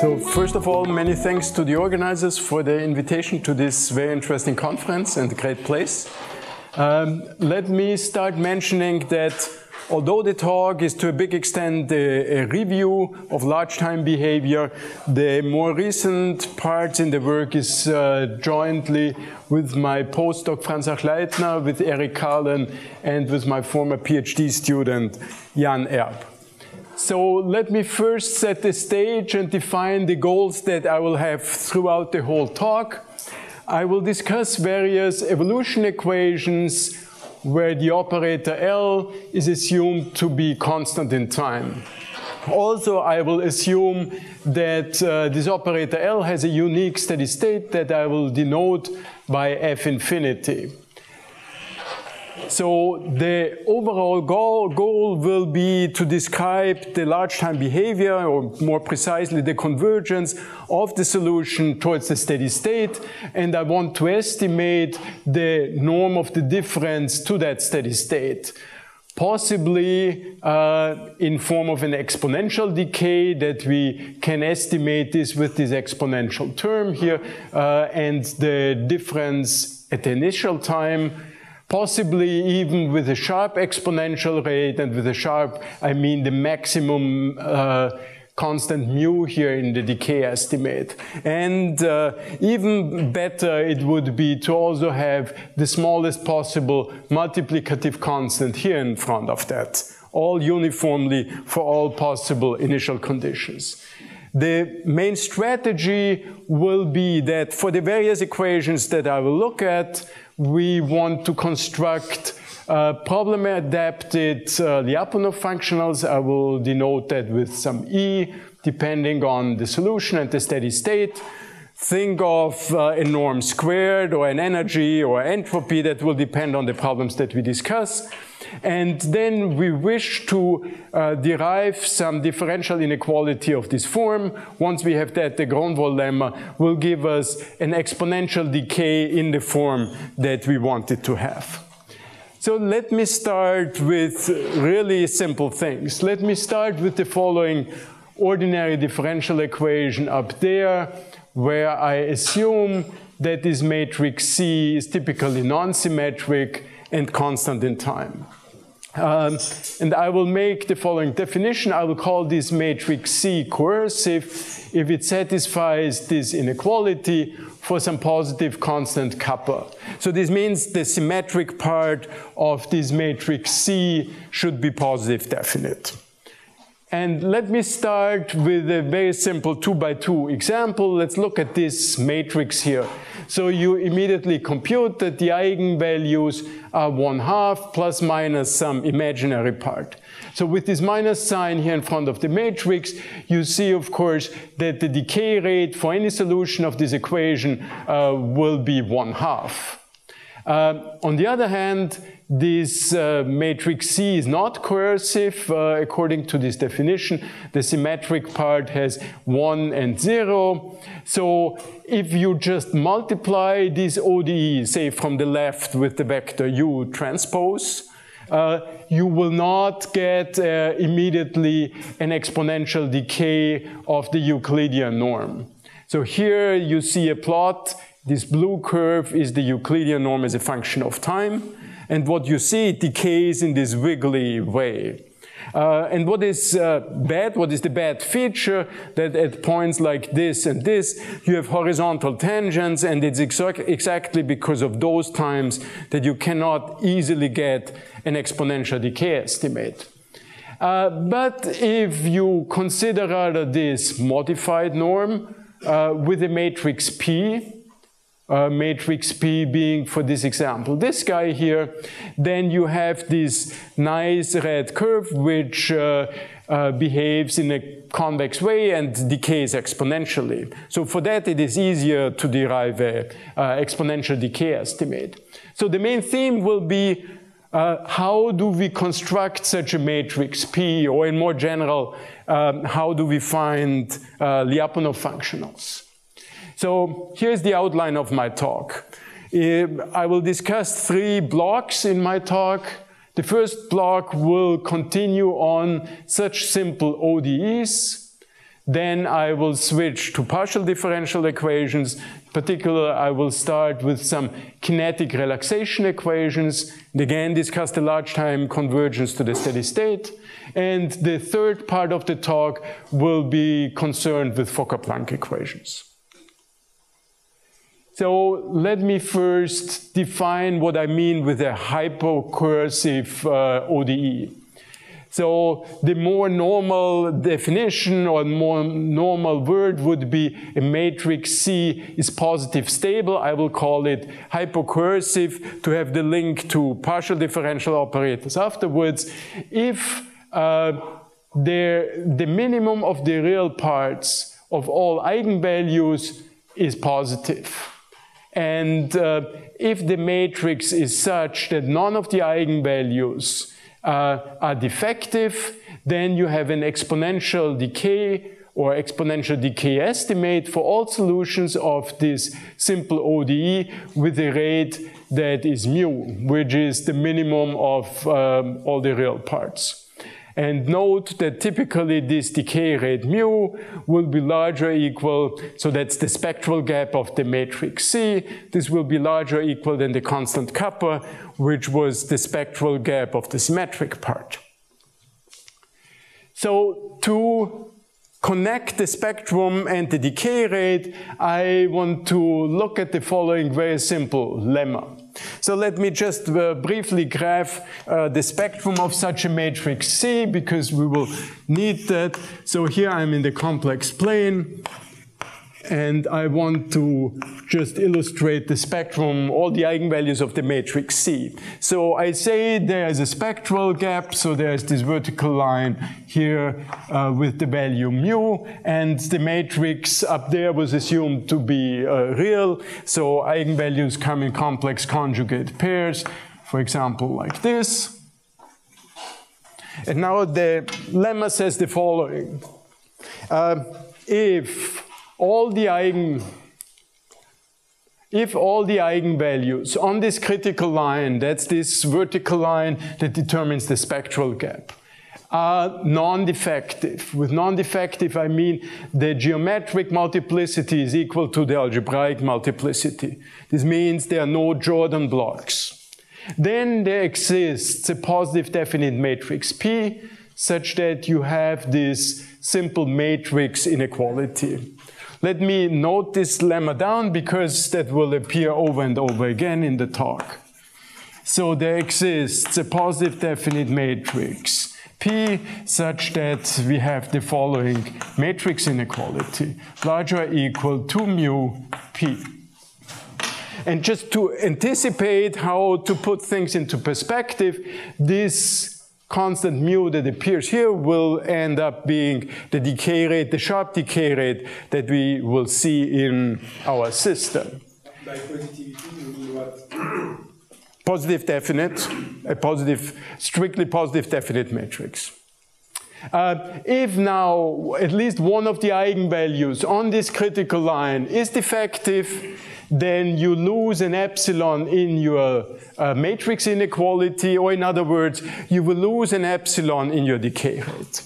So first of all, many thanks to the organizers for the invitation to this very interesting conference and a great place. Um, let me start mentioning that although the talk is to a big extent a, a, review of large time behavior, the more recent parts in the work is uh, jointly with my postdoc Franz Achleitner, with Eric Carlen, and with my former PhD student Jan Erb. So let me first set the stage and define the goals that I will have throughout the whole talk. I will discuss various evolution equations where the operator L is assumed to be constant in time. Also, I will assume that uh, this operator L has a unique steady state that I will denote by f infinity. So the overall goal, goal, will be to describe the large time behavior, or more precisely, the convergence of the solution towards the steady state. And I want to estimate the norm of the difference to that steady state. Possibly uh, in form of an exponential decay that we can estimate this with this exponential term here, uh, and the difference at the initial time possibly even with a sharp exponential rate, and with a sharp, I mean the maximum uh, constant mu here in the decay estimate. And uh, even better, it would be to also have the smallest possible multiplicative constant here in front of that, all uniformly for all possible initial conditions. The main strategy will be that for the various equations that I will look at, we want to construct uh, problem-adapted uh, Lyapunov functionals. I will denote that with some E, depending on the solution and the steady state. Think of uh, a norm squared or an energy or entropy that will depend on the problems that we discuss. And then we wish to uh, derive some differential inequality of this form. Once we have that, the Gronwall lemma will give us an exponential decay in the form that we wanted to have. So let me start with really simple things. Let me start with the following ordinary differential equation up there, where I assume that this matrix C is typically non-symmetric and constant in time. Um, and I will make the following definition. I will call this matrix C coercive if it satisfies this inequality for some positive constant kappa. So this means the symmetric part of this matrix C should be positive definite. And let me start with a very simple two by two example. Let's look at this matrix here. So you immediately compute that the eigenvalues are one half plus minus some imaginary part. So with this minus sign here in front of the matrix, you see, of course, that the decay rate for any solution of this equation uh, will be one half. Uh, on the other hand, this uh, matrix C is not coercive uh, according to this definition. The symmetric part has 1 and 0. So if you just multiply this ODE, say from the left with the vector U transpose, uh, you will not get uh, immediately an exponential decay of the Euclidean norm. So here you see a plot. This blue curve is the Euclidean norm as a function of time. And what you see, it decays in this wiggly way. Uh, and what is uh, bad, what is the bad feature, that at points like this and this, you have horizontal tangents, and it's exa exactly because of those times that you cannot easily get an exponential decay estimate. Uh, but if you consider rather this modified norm uh, with a matrix P, uh, matrix P being for this example this guy here, then you have this nice red curve which uh, uh, behaves in a convex way and decays exponentially. So for that it is easier to derive an uh, exponential decay estimate. So the main theme will be uh, how do we construct such a matrix P, or in more general, um, how do we find uh, Lyapunov functionals? So here's the outline of my talk. Uh, I will discuss three blocks in my talk. The first block will continue on such simple ODEs, then I will switch to partial differential equations. In particular, I will start with some kinetic relaxation equations, and again discuss the large time convergence to the steady state. And the third part of the talk will be concerned with Fokker-Planck equations. So let me first define what I mean with a hypocoercive uh, ODE. So the more normal definition or more normal word would be a matrix C is positive stable. I will call it hypocoercive to have the link to partial differential operators afterwards. If uh, the minimum of the real parts of all eigenvalues is positive. And uh, if the matrix is such that none of the eigenvalues uh, are defective, then you have an exponential decay or exponential decay estimate for all solutions of this simple ODE with a rate that is mu, which is the minimum of um, all the real parts. And note that typically this decay rate mu will be larger equal, so that's the spectral gap of the matrix C. This will be larger equal than the constant kappa, which was the spectral gap of the symmetric part. So to connect the spectrum and the decay rate, I want to look at the following very simple lemma. So let me just uh, briefly graph uh, the spectrum of such a matrix C because we will need that. So here I'm in the complex plane and I want to just illustrate the spectrum, all the eigenvalues of the matrix C. So I say there's a spectral gap, so there's this vertical line here uh, with the value mu, and the matrix up there was assumed to be uh, real, so eigenvalues come in complex conjugate pairs, for example, like this. And now the lemma says the following. Uh, if all the eigen if all the eigenvalues on this critical line, that's this vertical line that determines the spectral gap, are non-defective. With non-defective, I mean the geometric multiplicity is equal to the algebraic multiplicity. This means there are no Jordan blocks. Then there exists a positive definite matrix P such that you have this simple matrix inequality. Let me note this lemma down because that will appear over and over again in the talk. So there exists a positive definite matrix P such that we have the following matrix inequality, larger or equal to mu P. And just to anticipate how to put things into perspective, this constant mu that appears here will end up being the decay rate, the sharp decay rate that we will see in our system. By positivity, you mean what? Positive definite, a positive, strictly positive definite matrix. Uh, if now at least one of the eigenvalues on this critical line is defective, then you lose an epsilon in your uh, matrix inequality, or in other words, you will lose an epsilon in your decay rate.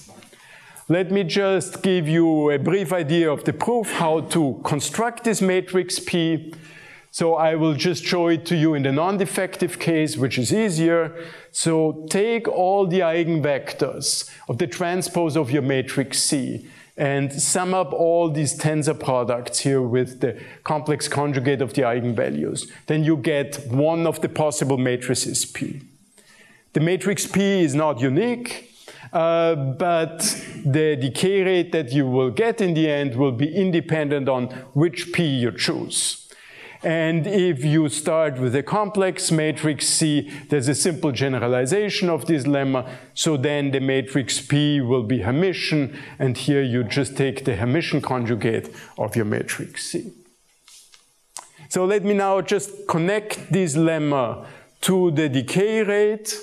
Let me just give you a brief idea of the proof, how to construct this matrix P. So I will just show it to you in the non-defective case, which is easier. So take all the eigenvectors of the transpose of your matrix C and sum up all these tensor products here with the complex conjugate of the eigenvalues. Then you get one of the possible matrices P. The matrix P is not unique, uh, but the decay rate that you will get in the end will be independent on which P you choose. And if you start with a complex matrix C, there's a simple generalization of this lemma. So then the matrix P will be Hermitian, and here you just take the Hermitian conjugate of your matrix C. So let me now just connect this lemma to the decay rate.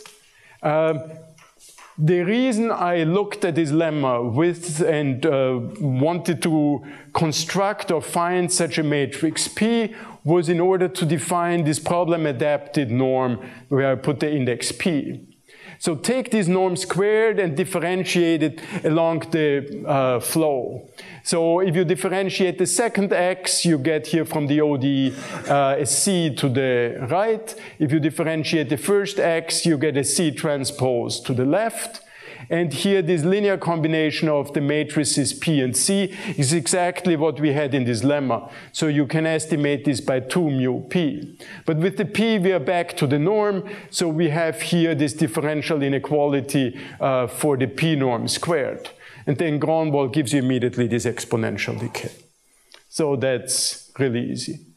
Um, the reason I looked at this lemma with and uh, wanted to construct or find such a matrix P was in order to define this problem adapted norm where I put the index P. So take this norm squared and differentiate it along the uh, flow. So if you differentiate the second x, you get here from the ODE uh, a c to the right. If you differentiate the first x, you get a c transpose to the left. And here this linear combination of the matrices P and C is exactly what we had in this lemma. So you can estimate this by 2 mu P. But with the P, we are back to the norm. So we have here this differential inequality uh, for the P norm squared. And then Gronwall gives you immediately this exponential decay. So that's really easy.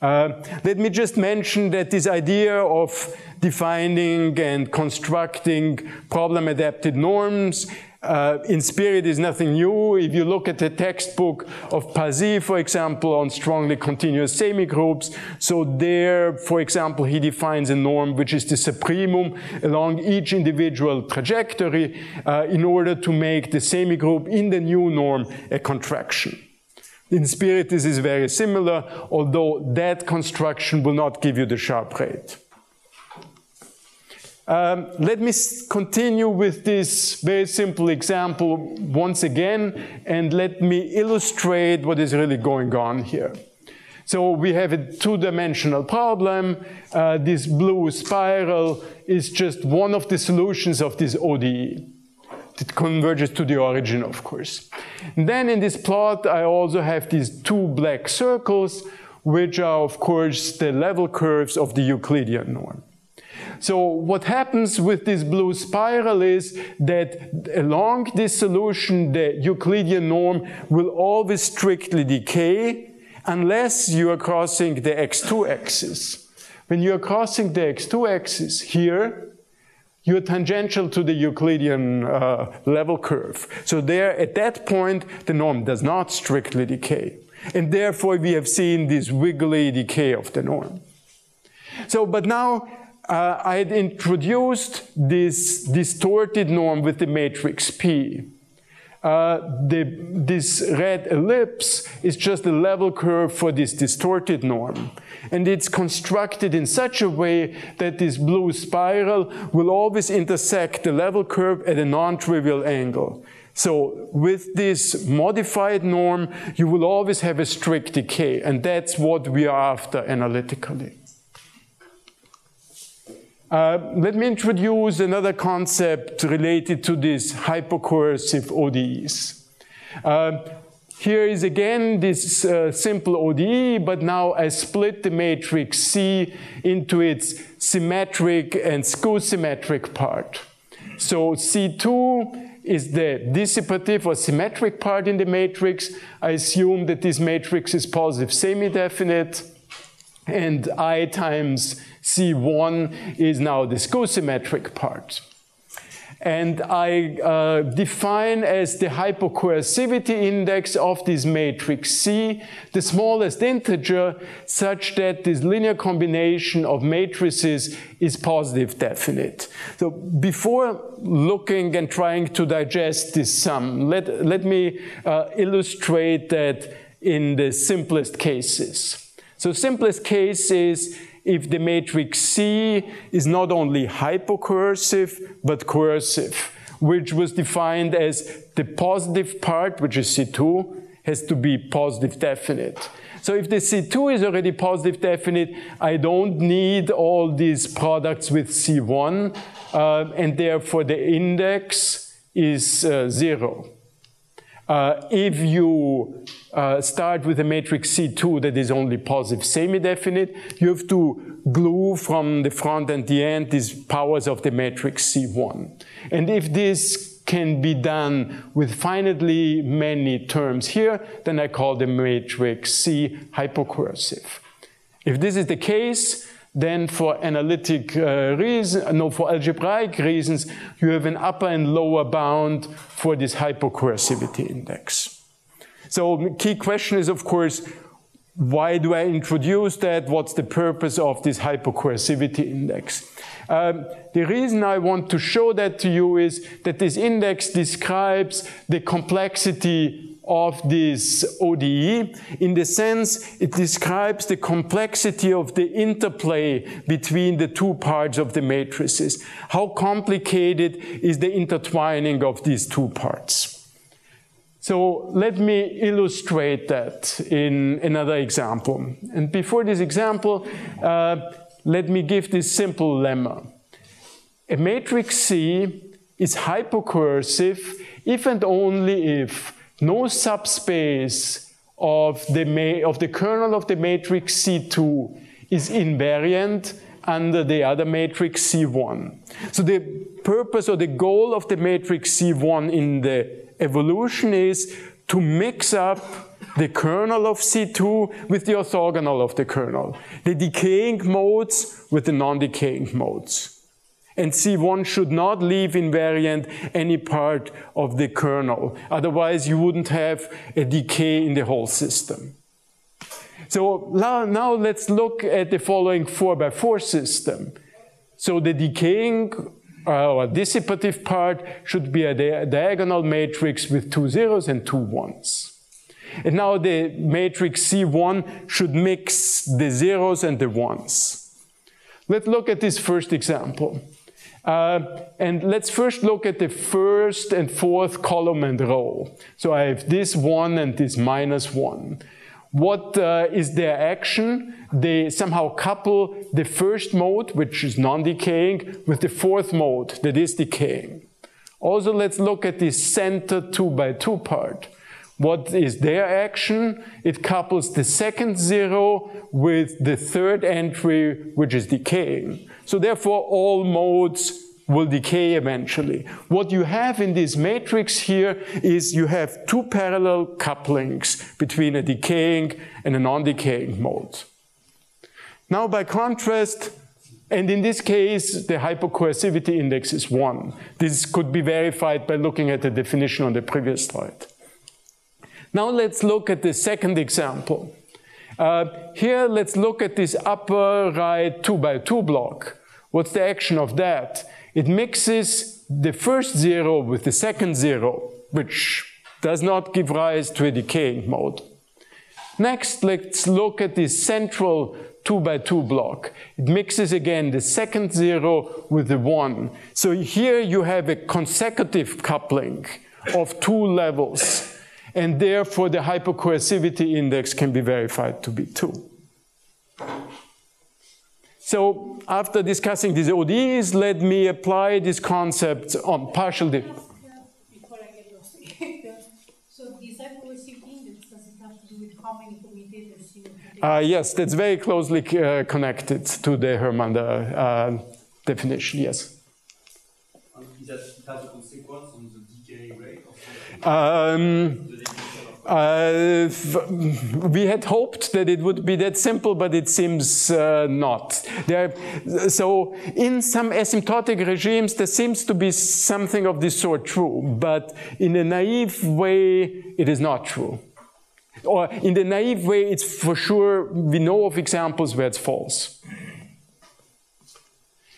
Uh, let me just mention that this idea of defining and constructing problem-adapted norms uh, in spirit is nothing new. If you look at the textbook of Pazy, for example, on strongly continuous semigroups, so there, for example, he defines a norm which is the supremum along each individual trajectory uh, in order to make the semigroup in the new norm a contraction. In spirit, this is very similar, although that construction will not give you the sharp rate. Um, let me continue with this very simple example once again, and let me illustrate what is really going on here. So we have a two-dimensional problem. Uh, this blue spiral is just one of the solutions of this ODE. It converges to the origin, of course. Then in this plot, I also have these two black circles, which are, of course, the level curves of the Euclidean norm. So what happens with this blue spiral is that along this solution, the Euclidean norm will always strictly decay unless you are crossing the x2 axis. When you are crossing the x2 axis here, you're tangential to the Euclidean uh, level curve. So there, at that point, the norm does not strictly decay. And therefore, we have seen this wiggly decay of the norm. So, but now, uh, I had introduced this distorted norm with the matrix P. Uh, the, this red ellipse is just a level curve for this distorted norm. And it's constructed in such a way that this blue spiral will always intersect the level curve at a non-trivial angle. So with this modified norm, you will always have a strict decay, and that's what we are after analytically. Uh, let me introduce another concept related to this hypocoercive ODEs. Uh, here is again this uh, simple ODE, but now I split the matrix C into its symmetric and skew-symmetric part. So C2 is the dissipative or symmetric part in the matrix. I assume that this matrix is positive semi-definite, and I times C1 is now the skew-symmetric part. And I uh, define as the hypocoercivity index of this matrix C the smallest integer such that this linear combination of matrices is positive definite. So before looking and trying to digest this sum, let, let me uh, illustrate that in the simplest cases. So simplest case is if the matrix C is not only hypocoercive, but coercive, which was defined as the positive part, which is C2, has to be positive definite. So if the C2 is already positive definite, I don't need all these products with C1, uh, and therefore the index is uh, zero. Uh, if you uh, start with a matrix C2 that is only positive semi-definite, you have to glue from the front and the end these powers of the matrix C1. And if this can be done with finitely many terms here, then I call the matrix C hypocoercive. If this is the case, then for analytic uh, reasons, no, for algebraic reasons, you have an upper and lower bound for this hypocoercivity index. So key question is, of course, why do I introduce that? What's the purpose of this hypocoercivity index? Um, the reason I want to show that to you is that this index describes the complexity of this ODE in the sense it describes the complexity of the interplay between the two parts of the matrices. How complicated is the intertwining of these two parts? So let me illustrate that in another example. And before this example, uh, let me give this simple lemma. A matrix C is hypocoercive if and only if no subspace of the, of the kernel of the matrix C2 is invariant under the other matrix C1. So the purpose or the goal of the matrix C1 in the evolution is to mix up the kernel of C2 with the orthogonal of the kernel, the decaying modes with the non-decaying modes and C1 should not leave invariant any part of the kernel. Otherwise, you wouldn't have a decay in the whole system. So now let's look at the following 4 by 4 system. So the decaying uh, or dissipative part should be a di diagonal matrix with two zeros and two ones. And now the matrix C1 should mix the zeros and the ones. Let's look at this first example. Uh, and let's first look at the first and fourth column and row. So I have this one and this minus one. What uh, is their action? They somehow couple the first mode, which is non-decaying, with the fourth mode, that is decaying. Also, let's look at the center 2 by 2 part. What is their action? It couples the second zero with the third entry, which is decaying. So therefore, all modes will decay eventually. What you have in this matrix here is you have two parallel couplings between a decaying and a non-decaying mode. Now, by contrast, and in this case, the hypocoercivity index is 1. This could be verified by looking at the definition on the previous slide. Now let's look at the second example. Uh, here, let's look at this upper right 2 by 2 block. What's the action of that? It mixes the first zero with the second zero, which does not give rise to a decaying mode. Next, let's look at this central 2 by 2 block. It mixes again the second zero with the 1. So here you have a consecutive coupling of two levels and therefore the hypocoercivity index can be verified to be 2. So after discussing these ODEs, let me apply this concept on partial Before I get lost, so this hypocoercivity index, does it have to do with how many commutators you uh, Yes, that's very closely uh, connected to the Hörmander uh, definition, yes. And that has a consequence on the decay rate? Um, uh, we had hoped that it would be that simple, but it seems uh, not. There, so in some asymptotic regimes, there seems to be something of this sort true, but in a naive way, it is not true. Or in the naive way, it's for sure, we know of examples where it's false.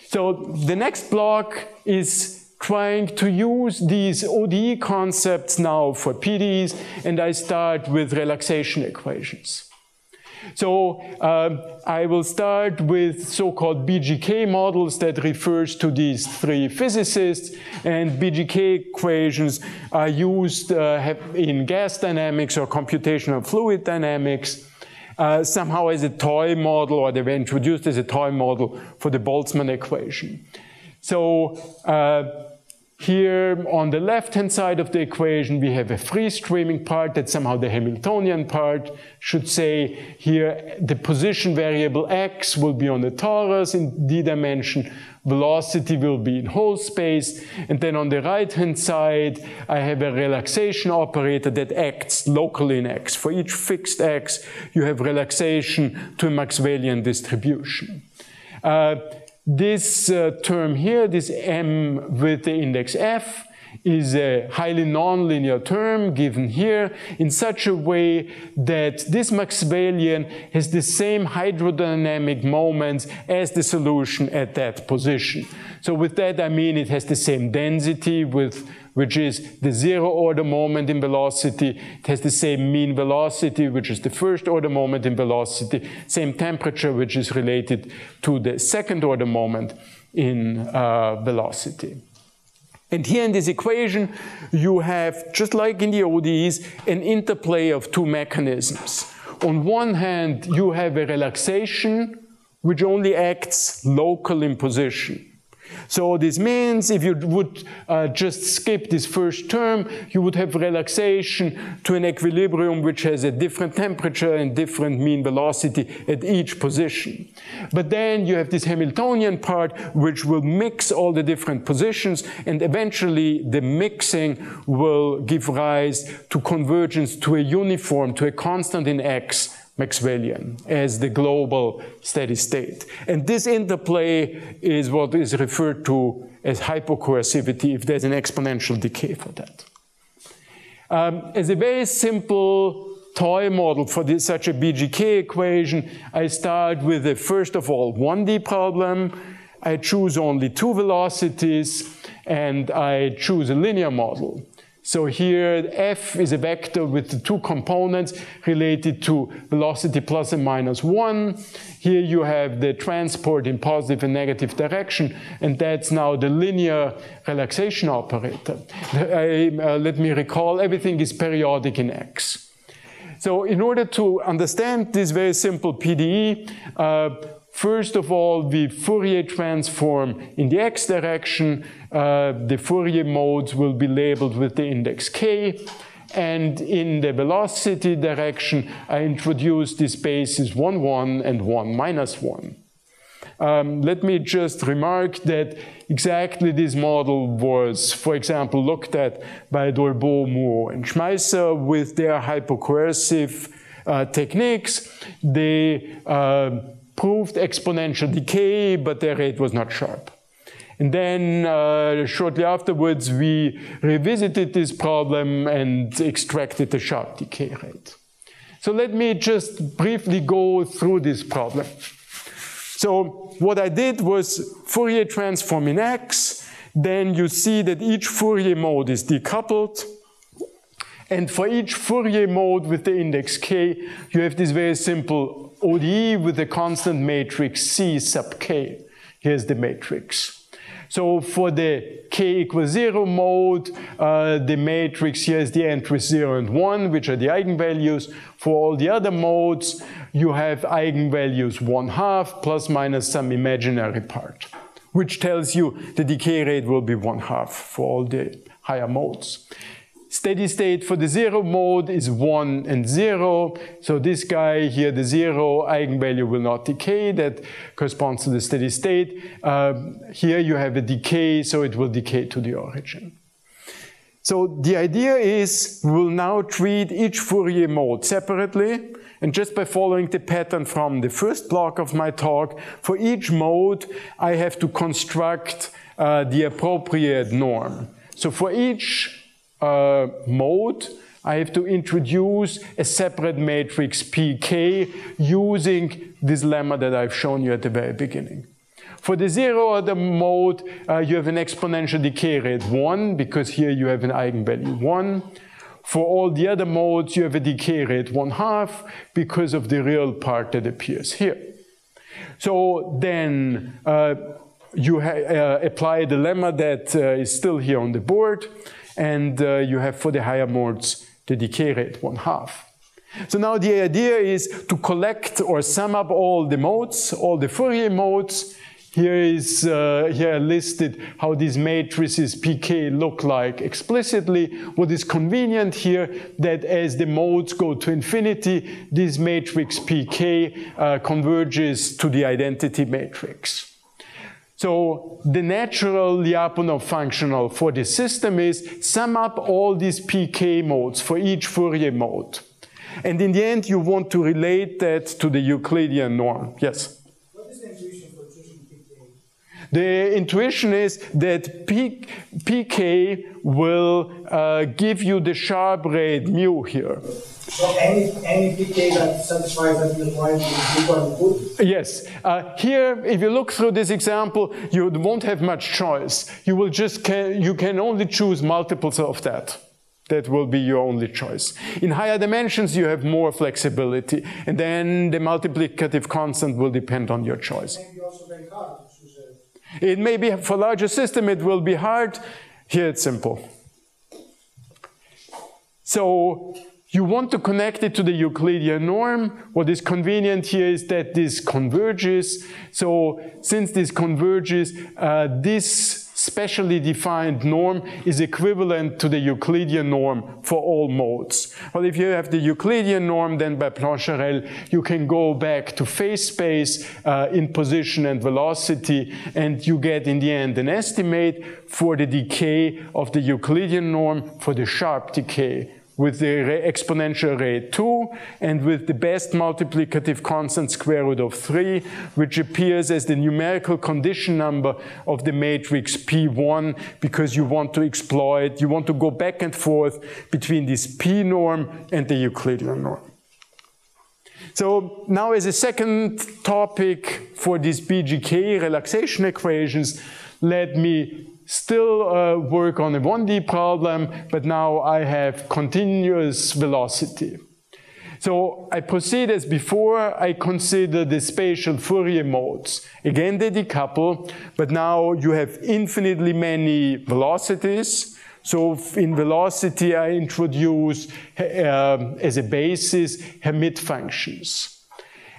So the next block is trying to use these ODE concepts now for PDEs, and I start with relaxation equations. So uh, I will start with so-called BGK models that refers to these three physicists, and BGK equations are used uh, in gas dynamics or computational fluid dynamics. Uh, somehow as a toy model, or they were introduced as a toy model for the Boltzmann equation. So uh, here on the left-hand side of the equation, we have a free streaming part that's somehow the Hamiltonian part. Should say here the position variable x will be on the torus in d dimension, velocity will be in whole space, and then on the right-hand side, I have a relaxation operator that acts locally in x. For each fixed x, you have relaxation to a Maxwellian distribution. Uh, this uh, term here, this m with the index f, is a highly nonlinear term given here in such a way that this Maxwellian has the same hydrodynamic moments as the solution at that position. So with that I mean it has the same density with which is the zero order moment in velocity. It has the same mean velocity, which is the first order moment in velocity, same temperature, which is related to the second order moment in uh, velocity. And here in this equation, you have, just like in the ODEs, an interplay of two mechanisms. On one hand, you have a relaxation, which only acts local in position. So this means if you would uh, just skip this first term, you would have relaxation to an equilibrium which has a different temperature and different mean velocity at each position. But then you have this Hamiltonian part which will mix all the different positions and eventually the mixing will give rise to convergence to a uniform, to a constant in x Maxwellian as the global steady state. And this interplay is what is referred to as hypocoercivity if there's an exponential decay for that. Um, as a very simple toy model for this, such a BGK equation, I start with a first of all 1D problem. I choose only two velocities and I choose a linear model. So here f is a vector with the two components related to velocity plus and minus 1. Here you have the transport in positive and negative direction, and that's now the linear relaxation operator. I, uh, let me recall, everything is periodic in x. So in order to understand this very simple PDE, uh, First of all, we Fourier transform in the x direction. Uh, the Fourier modes will be labeled with the index k. And in the velocity direction, I introduce the spaces 1, 1 and 1 minus 1. Um, let me just remark that exactly this model was, for example, looked at by Dolbeault, Mouhot, and Schmeiser with their hypocoercive uh, techniques. They uh, proved exponential decay, but their rate was not sharp. And then uh, shortly afterwards, we revisited this problem and extracted the sharp decay rate. So let me just briefly go through this problem. So what I did was Fourier transform in X, then you see that each Fourier mode is decoupled, and for each Fourier mode with the index k, you have this very simple ODE with the constant matrix C sub k. Here's the matrix. So for the k equals 0 mode, uh, the matrix here is the entries 0 and 1, which are the eigenvalues. For all the other modes, you have eigenvalues 1 half plus minus some imaginary part, which tells you the decay rate will be 1 half for all the higher modes. Steady state for the zero mode is one and zero. So this guy here, the zero eigenvalue will not decay. That corresponds to the steady state. Uh, here you have a decay, so it will decay to the origin. So the idea is we will now treat each Fourier mode separately. And just by following the pattern from the first block of my talk, for each mode, I have to construct uh, the appropriate norm. So for each uh, mode, I have to introduce a separate matrix pk using this lemma that I've shown you at the very beginning. For the zero order mode, uh, you have an exponential decay rate 1, because here you have an eigenvalue 1. For all the other modes, you have a decay rate 1 half, because of the real part that appears here. So then uh, you uh, apply the lemma that uh, is still here on the board and uh, you have for the higher modes the decay rate one half. So now the idea is to collect or sum up all the modes, all the Fourier modes. Here is uh, here listed how these matrices pk look like explicitly. What is convenient here that as the modes go to infinity, this matrix pk uh, converges to the identity matrix. So the natural Lyapunov functional for this system is sum up all these pk modes for each Fourier mode. And in the end, you want to relate that to the Euclidean norm. Yes? What is the intuition for choosing pk? The intuition is that P, pk will uh, give you the sharp rate mu here. So any, any PK that satisfies that requirement is equal to good? Yes. Uh, here, if you look through this example, you won't have much choice. You will just can, you can only choose multiples of that. That will be your only choice. In higher dimensions, you have more flexibility, and then the multiplicative constant will depend on your choice. Maybe also very hard to choose a It may be for larger system, it will be hard. Here it's simple. So you want to connect it to the Euclidean norm. What is convenient here is that this converges. So since this converges, uh, this specially defined norm is equivalent to the Euclidean norm for all modes. Well, if you have the Euclidean norm, then by Plancherel, you can go back to phase space uh, in position and velocity, and you get in the end an estimate for the decay of the Euclidean norm for the sharp decay with the exponential rate 2 and with the best multiplicative constant square root of 3, which appears as the numerical condition number of the matrix P1 because you want to exploit, you want to go back and forth between this P norm and the Euclidean norm. So now as a second topic for these BGK relaxation equations, let me still uh, work on a 1D problem, but now I have continuous velocity. So I proceed as before, I consider the spatial Fourier modes. Again, they decouple, but now you have infinitely many velocities. So in velocity, I introduce uh, as a basis Hermite functions.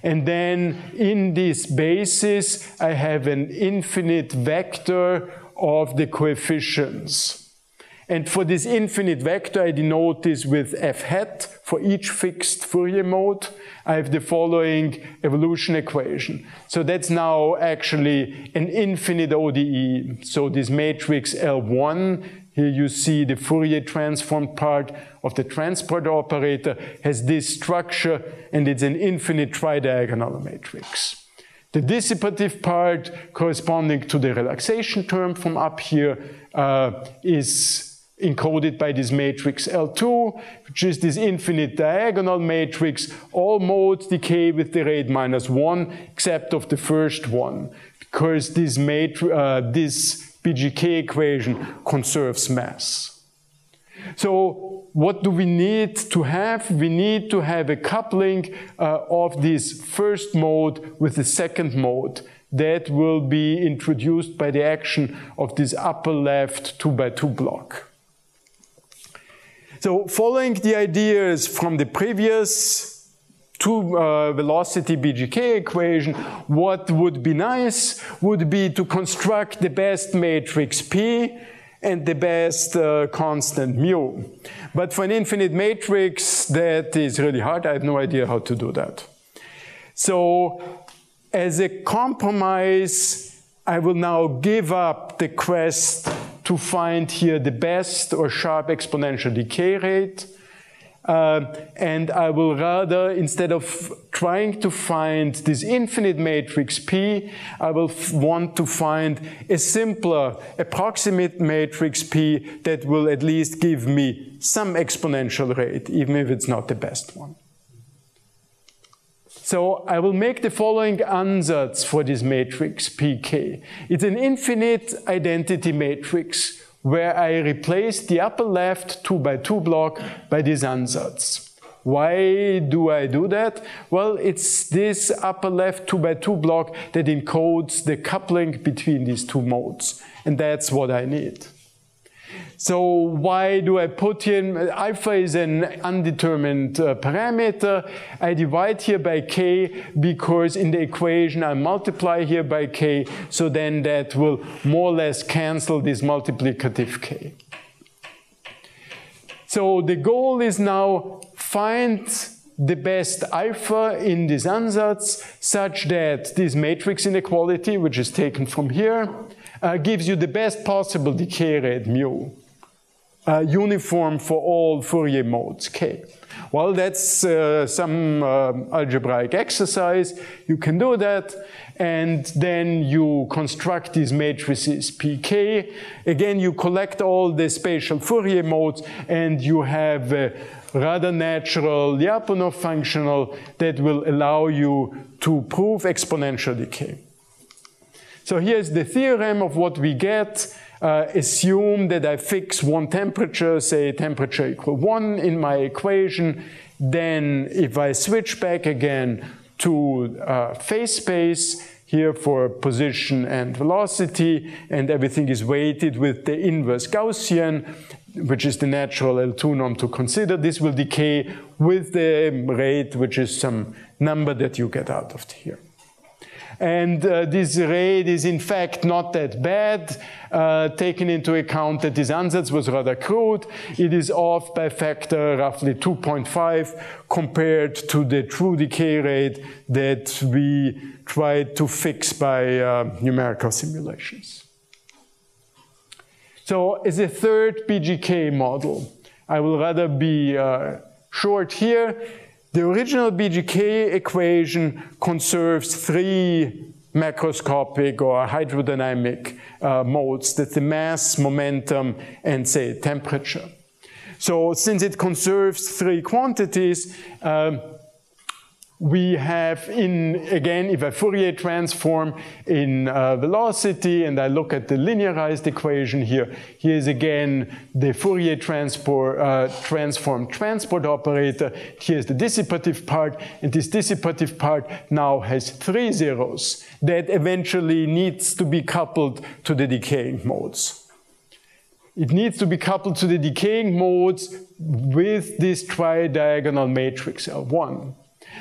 And then in this basis, I have an infinite vector of the coefficients. And for this infinite vector, I denote this with f hat for each fixed Fourier mode. I have the following evolution equation. So that's now actually an infinite ODE. So this matrix L1, here you see the Fourier transform part of the transport operator has this structure and it's an infinite tridiagonal matrix. The dissipative part corresponding to the relaxation term from up here uh, is encoded by this matrix L2, which is this infinite diagonal matrix. All modes decay with the rate minus one, except of the first one, because this, matri- uh, this BGK equation conserves mass. So what do we need to have? We need to have a coupling uh, of this first mode with the second mode that will be introduced by the action of this upper left 2 by 2 block. So following the ideas from the previous two uh, velocity BGK equation, what would be nice would be to construct the best matrix P and the best uh, constant mu. But for an infinite matrix, that is really hard. I have no idea how to do that. So as a compromise, I will now give up the quest to find here the best or sharp exponential decay rate. Uh, and I will rather, instead of trying to find this infinite matrix P, I will want to find a simpler approximate matrix P that will at least give me some exponential rate, even if it's not the best one. So I will make the following ansatz for this matrix PK. It's an infinite identity matrix where I replace the upper left 2 by 2 block by this ansatz. Why do I do that? Well, it's this upper left 2 by 2 block that encodes the coupling between these two modes. And that's what I need. So why do I put here, alpha is an undetermined uh, parameter. I divide here by k because in the equation I multiply here by k, so then that will more or less cancel this multiplicative k. So the goal is now find the best alpha in this ansatz such that this matrix inequality, which is taken from here, uh, gives you the best possible decay rate mu. Uh, uniform for all Fourier modes k. Well, that's uh, some uh, algebraic exercise. You can do that. And then you construct these matrices pk. Again, you collect all the spatial Fourier modes, and you have a rather natural Lyapunov functional that will allow you to prove exponential decay. So here's the theorem of what we get. Uh, assume that I fix one temperature, say temperature equal one in my equation. Then if I switch back again to uh, phase space, here for position and velocity, and everything is weighted with the inverse Gaussian, which is the natural L2 norm to consider. This will decay with the rate, which is some number that you get out of here. And uh, this rate is in fact not that bad, uh, taking into account that this ansatz was rather crude. It is off by factor roughly 2.5 compared to the true decay rate that we tried to fix by uh, numerical simulations. So as a third BGK model, I will rather be uh, short here. The original BGK equation conserves three macroscopic or hydrodynamic uh, modes, that's the mass, momentum, and say temperature. So since it conserves three quantities, um, we have in, again, if I Fourier transform in uh, velocity and I look at the linearized equation here, here's again the Fourier transport, uh, transform transport operator. Here's the dissipative part, and this dissipative part now has three zeros that eventually needs to be coupled to the decaying modes. It needs to be coupled to the decaying modes with this tridiagonal matrix L1.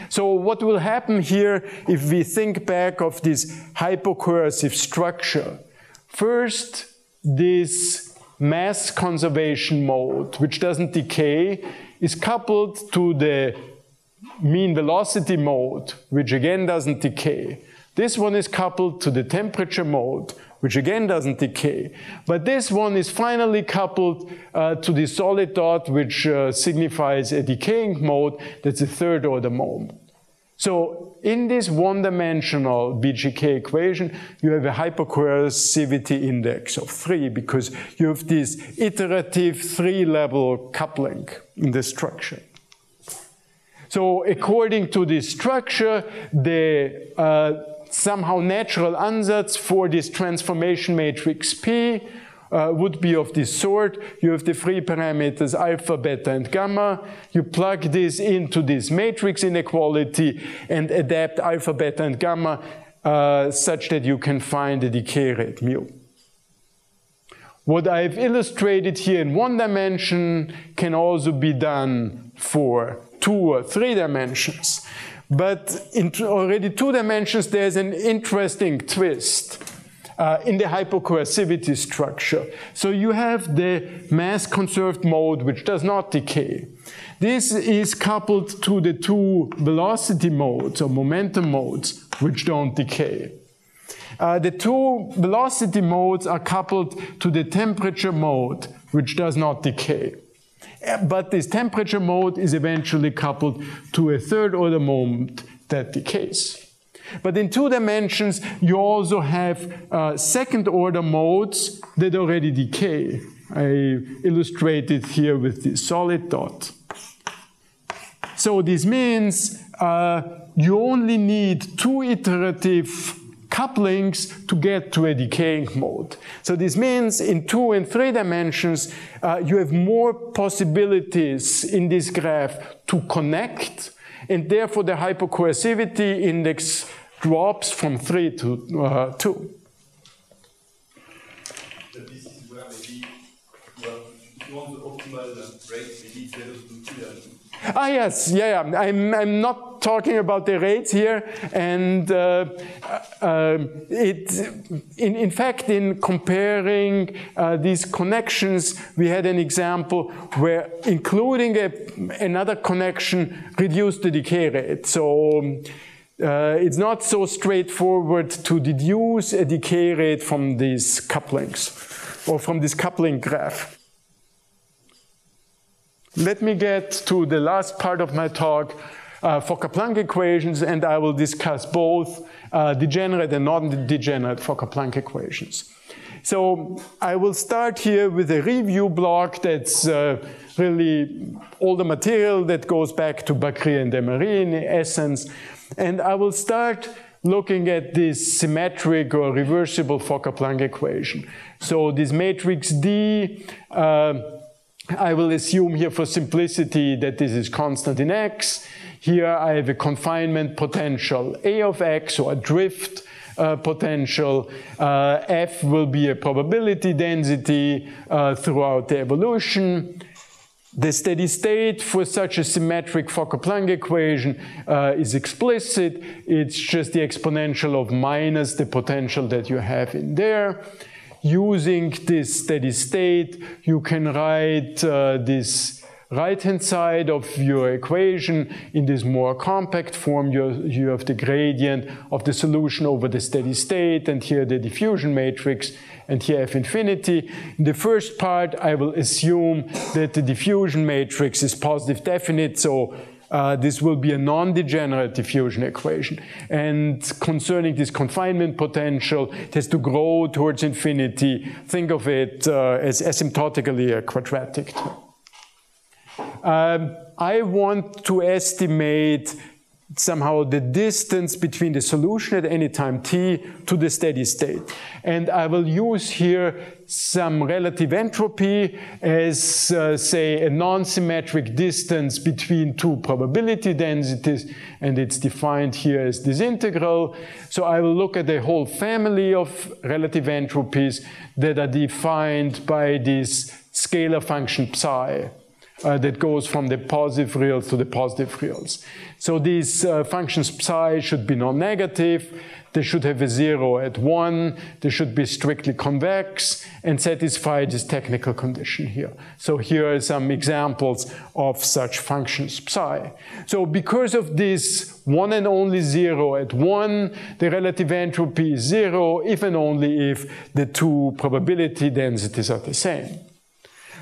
So what will happen here if we think back of this hypocoercive structure? First, this mass conservation mode, which doesn't decay, is coupled to the mean velocity mode, which again doesn't decay. This one is coupled to the temperature mode, which again doesn't decay. But this one is finally coupled uh, to the solid dot, which uh, signifies a decaying mode. That's a third order mode. So in this one-dimensional BGK equation, you have a hypocoercivity index of three because you have this iterative three-level coupling in the structure. So according to this structure, the uh, somehow natural ansatz for this transformation matrix P uh, would be of this sort. You have the three parameters alpha, beta, and gamma. You plug this into this matrix inequality and adapt alpha, beta, and gamma uh, such that you can find the decay rate mu. What I've illustrated here in one dimension can also be done for two or three dimensions. But in already two dimensions, there's an interesting twist. Uh, in the hypocoercivity structure. So you have the mass conserved mode, which does not decay. This is coupled to the two velocity modes or momentum modes, which don't decay. Uh, the two velocity modes are coupled to the temperature mode, which does not decay. But this temperature mode is eventually coupled to a third order moment that decays. But in two dimensions, you also have uh, second order modes that already decay. I illustrated here with the solid dot. So this means uh, you only need two iterative couplings to get to a decaying mode. So this means in two and three dimensions, uh, you have more possibilities in this graph to connect, and therefore the hypocoercivity index drops from three to uh, two. This is where maybe you want the optimal rate, maybe it's Ah, yes, yeah, yeah. I'm, I'm not talking about the rates here. And uh, uh, it, in, in fact, in comparing uh, these connections, we had an example where including a, another connection reduced the decay rate. So um, uh, it's not so straightforward to deduce a decay rate from these couplings or from this coupling graph. Let me get to the last part of my talk, uh, Fokker-Planck equations, and I will discuss both uh, degenerate and non-degenerate Fokker-Planck equations. So I will start here with a review block that's uh, really all the material that goes back to Bakry and Émery in essence. And I will start looking at this symmetric or reversible Fokker-Planck equation. So this matrix D, uh, I will assume here for simplicity that this is constant in X. Here I have a confinement potential A of X or a drift uh, potential. Uh, F will be a probability density uh, throughout the evolution. The steady state for such a symmetric Fokker-Planck equation uh, is explicit. It's just the exponential of minus the potential that you have in there. Using this steady state, you can write uh, this right-hand side of your equation in this more compact form, you, you have the gradient of the solution over the steady state, and here the diffusion matrix, and here f infinity. In the first part, I will assume that the diffusion matrix is positive definite, so uh, this will be a non-degenerate diffusion equation. And concerning this confinement potential, it has to grow towards infinity. Think of it uh, as asymptotically a quadratic term. Um, I want to estimate somehow the distance between the solution at any time t to the steady state. And I will use here some relative entropy as, uh, say, a non-symmetric distance between two probability densities, and it's defined here as this integral. So I will look at a whole family of relative entropies that are defined by this scalar function psi uh, that goes from the positive reals to the positive reals. So these uh, functions psi should be non-negative, they should have a zero at one, they should be strictly convex and satisfy this technical condition here. So here are some examples of such functions psi. So because of this one and only zero at one, the relative entropy is zero if and only if the two probability densities are the same.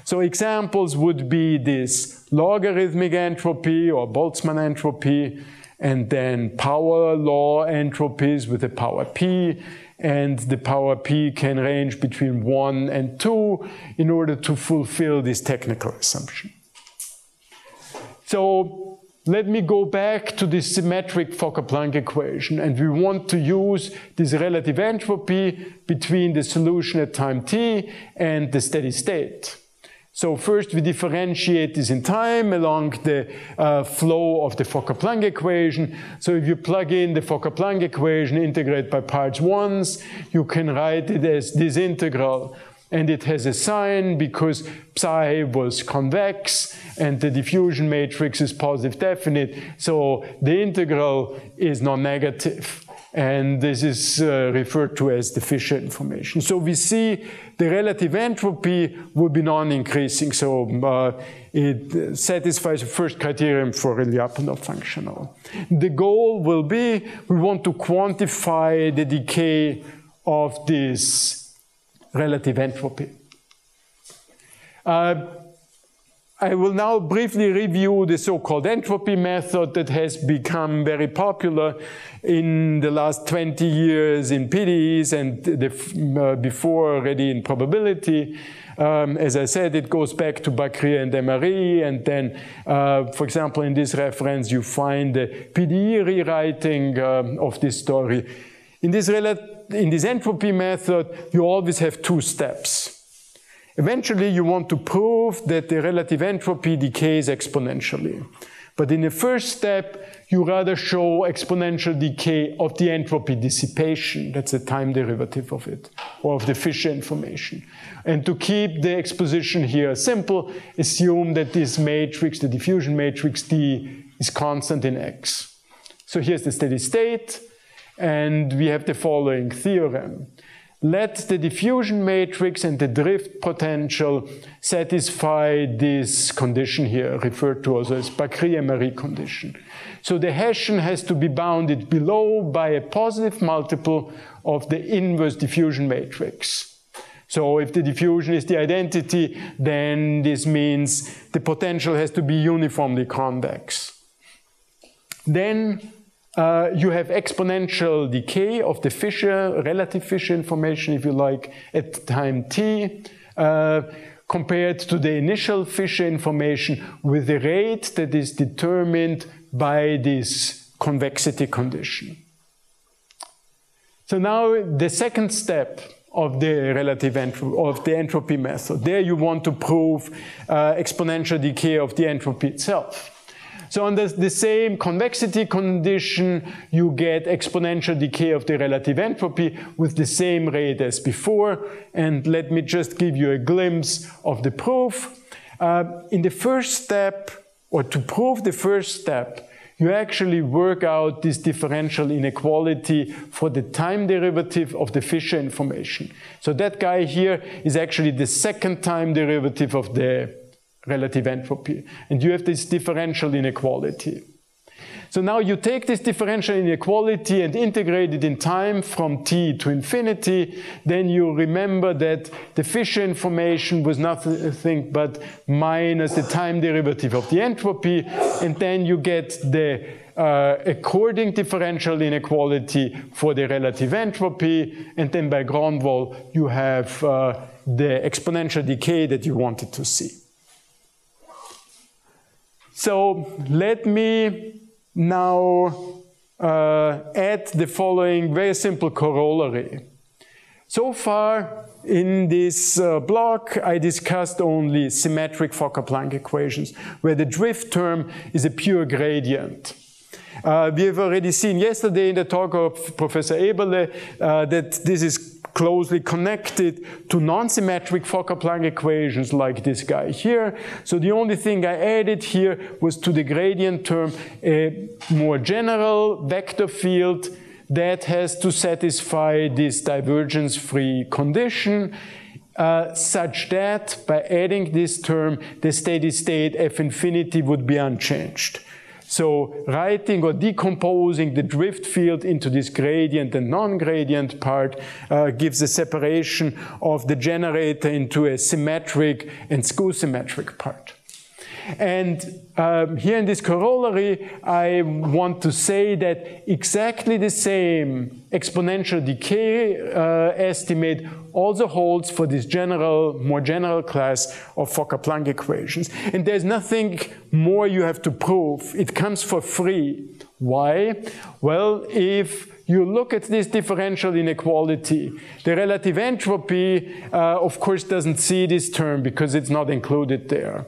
So examples would be this logarithmic entropy or Boltzmann entropy, and then power law entropies with the power p, and the power p can range between 1 and 2 in order to fulfill this technical assumption. So let me go back to this symmetric Fokker-Planck equation, and we want to use this relative entropy between the solution at time t and the steady state. So first we differentiate this in time along the uh, flow of the Fokker-Planck equation. So if you plug in the Fokker-Planck equation, integrate by parts once, you can write it as this integral. And it has a sign because psi was convex and the diffusion matrix is positive definite. So the integral is non-negative. And this is uh, referred to as the Fisher information. So we see the relative entropy will be non-increasing. So uh, it satisfies the first criterion for Lyapunov functional. The goal will be we want to quantify the decay of this relative entropy. Uh, I will now briefly review the so-called entropy method that has become very popular in the last 20 years in PDEs and the, uh, before already in probability. Um, as I said, it goes back to Bakry and Émery, and then, uh, for example, in this reference, you find the PDE rewriting um, of this story. In this, in this entropy method, you always have two steps. Eventually, you want to prove that the relative entropy decays exponentially. But in the first step, you rather show exponential decay of the entropy dissipation. That's the time derivative of it, or of the Fisher information. And to keep the exposition here simple, assume that this matrix, the diffusion matrix D, is constant in X. So here's the steady state, and we have the following theorem let the diffusion matrix and the drift potential satisfy this condition here, referred to also as Bakry-Émery condition. So the Hessian has to be bounded below by a positive multiple of the inverse diffusion matrix. So if the diffusion is the identity, then this means the potential has to be uniformly convex. Then uh, you have exponential decay of the Fisher, relative Fisher information, if you like, at time t, uh, compared to the initial Fisher information with a rate that is determined by this convexity condition. So now the second step of the relative entropy, of the entropy method. There you want to prove uh, exponential decay of the entropy itself. So under the same convexity condition, you get exponential decay of the relative entropy with the same rate as before. And let me just give you a glimpse of the proof. Uh, in the first step, or to prove the first step, you actually work out this differential inequality for the time derivative of the Fisher information. So that guy here is actually the second time derivative of the relative entropy. And you have this differential inequality. So now you take this differential inequality and integrate it in time from t to infinity, then you remember that the Fisher information was nothing but minus the time derivative of the entropy, and then you get the uh, according differential inequality for the relative entropy, and then by Gronwall you have uh, the exponential decay that you wanted to see. So let me now uh, add the following very simple corollary. So far in this uh, block, I discussed only symmetric Fokker-Planck equations, where the drift term is a pure gradient. Uh, we have already seen yesterday in the talk of Professor Eberle uh, that this is closely connected to non-symmetric Fokker-Planck equations like this guy here. So the only thing I added here was to the gradient term a more general vector field that has to satisfy this divergence-free condition uh, such that by adding this term, the steady state f infinity would be unchanged. So writing or decomposing the drift field into this gradient and non-gradient part uh, gives a separation of the generator into a symmetric and skew-symmetric part. And um, here in this corollary, I want to say that exactly the same exponential decay uh, estimate also holds for this general, more general class of Fokker-Planck equations. And there's nothing more you have to prove. It comes for free. Why? Well, if you look at this differential inequality, the relative entropy, uh, of course, doesn't see this term because it's not included there.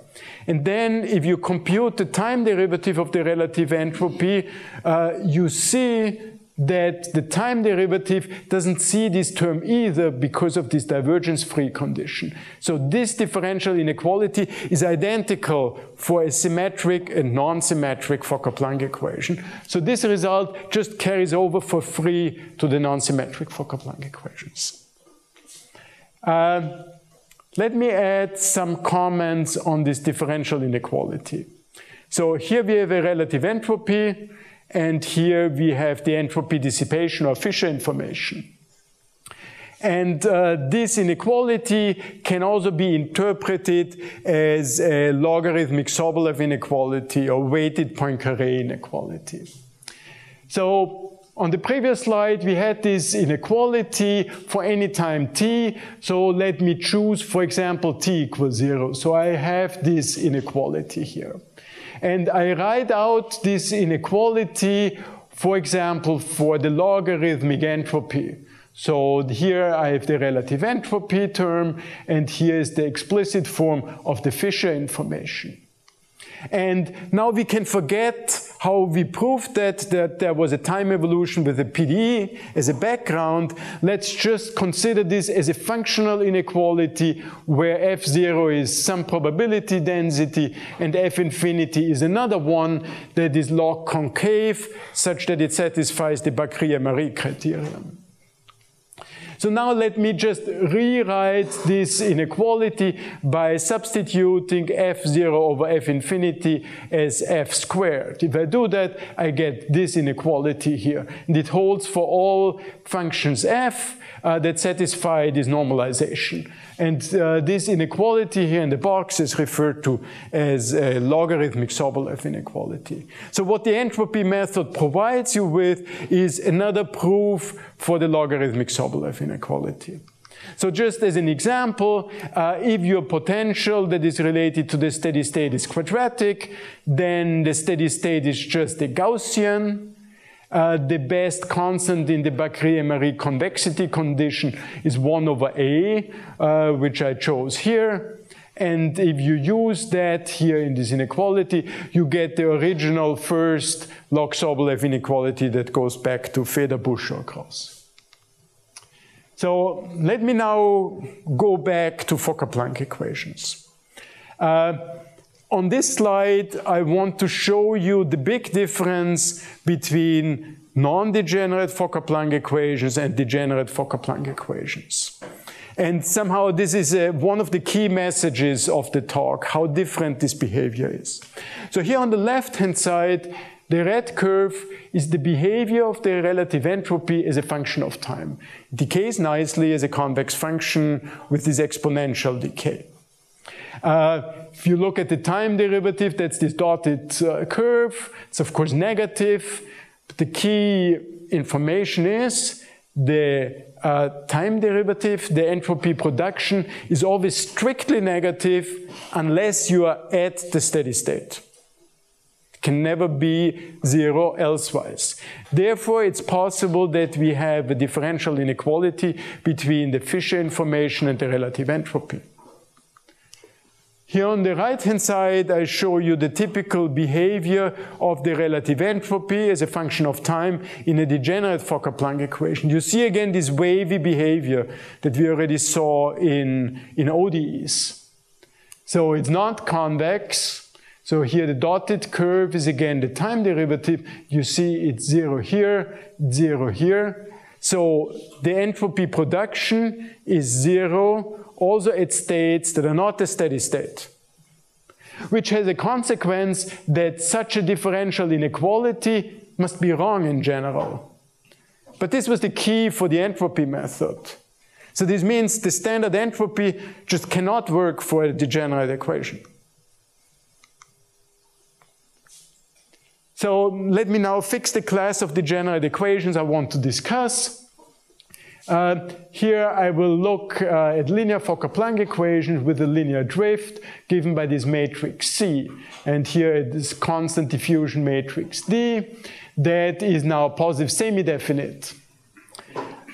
And then if you compute the time derivative of the relative entropy, uh, you see that the time derivative doesn't see this term either because of this divergence-free condition. So this differential inequality is identical for a symmetric and non-symmetric Fokker-Planck equation. So this result just carries over for free to the non-symmetric Fokker-Planck equations. Uh, let me add some comments on this differential inequality. So here we have a relative entropy. And here we have the entropy dissipation or Fisher information. And uh, this inequality can also be interpreted as a logarithmic Sobolev inequality or weighted Poincare inequality. So on the previous slide, we had this inequality for any time t. So let me choose, for example, t equals zero. So I have this inequality here. And I write out this inequality, for example, for the logarithmic entropy. So here I have the relative entropy term, and here is the explicit form of the Fisher information. And now we can forget how we proved that, that there was a time evolution with a PDE as a background. Let's just consider this as a functional inequality where F0 is some probability density and F infinity is another one that is log concave such that it satisfies the Bakry-Émery criterion. So now let me just rewrite this inequality by substituting f0 over f infinity as f squared. If I do that, I get this inequality here. And it holds for all functions f uh, that satisfy this normalization. And uh, this inequality here in the box is referred to as a logarithmic Sobolev inequality. So what the entropy method provides you with is another proof for the logarithmic Sobolev inequality. So just as an example, uh, if your potential that is related to the steady state is quadratic, then the steady state is just a Gaussian. Uh, the best constant in the Bakry-Émery convexity condition is 1 over A, uh, which I chose here. And if you use that here in this inequality, you get the original first log Sobolev inequality that goes back to Federbush-Shawcross. So let me now go back to Fokker-Planck equations. Uh, on this slide, I want to show you the big difference between non-degenerate Fokker-Planck equations and degenerate Fokker-Planck equations. And somehow this is a, uh, one of the key messages of the talk, how different this behavior is. So here on the left-hand side, the red curve is the behavior of the relative entropy as a function of time. It decays nicely as a convex function with this exponential decay. Uh, if you look at the time derivative, that's this dotted uh, curve. It's of course negative. But the key information is the uh, time derivative, the entropy production, is always strictly negative unless you are at the steady state. It can never be zero elsewise. Therefore, it's possible that we have a differential inequality between the Fisher information and the relative entropy. Here on the right-hand side, I show you the typical behavior of the relative entropy as a function of time in a degenerate Fokker-Planck equation. You see again this wavy behavior that we already saw in, in ODEs. So it's not convex. So here the dotted curve is again the time derivative. You see it's zero here, zero here. So the entropy production is zero also at states that are not a steady state, which has a consequence that such a differential inequality must be wrong in general. But this was the key for the entropy method. So this means the standard entropy just cannot work for a degenerate equation. So let me now fix the class of degenerate equations I want to discuss. Uh, here I will look uh, at linear Fokker-Planck equations with a linear drift given by this matrix C. And here it is constant diffusion matrix D that is now positive semi-definite.